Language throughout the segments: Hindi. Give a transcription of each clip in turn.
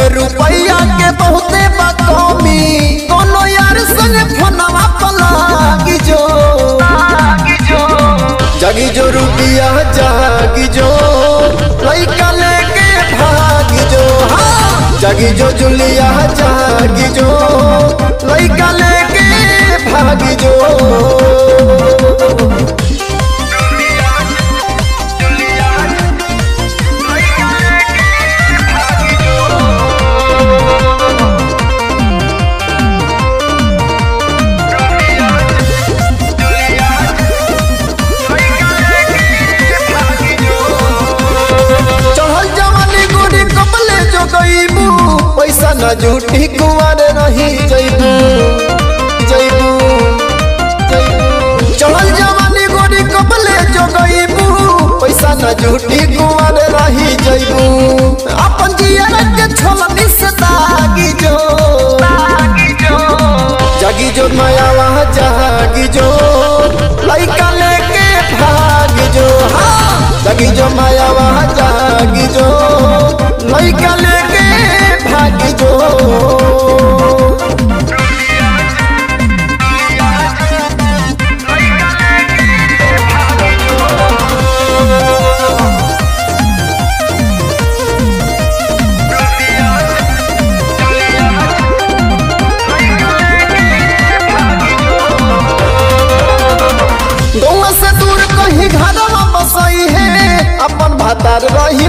में रुपया के बहुते कोनो यार, संग जो जगी जो रुपया जागी जो लइका लेके भागी जो हाँ जगी जो जुलिया जागी जो लइका लेके भागी जो न झूठी कुआरे रही जईबू जईबू। चढ़ल जवानी गोरी कपले जो गईबू, पैसा न झूठी कुआरे रही जईबू अपन जियर के छोलनी से दागी जो जागी जो माया वहाँ जागी जो लइका लेके भागी जो। हाँ जागी जो माया वहाँ जागी जो लइका अपन भातार रही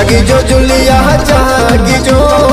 जागी जो जुलिया जागी जो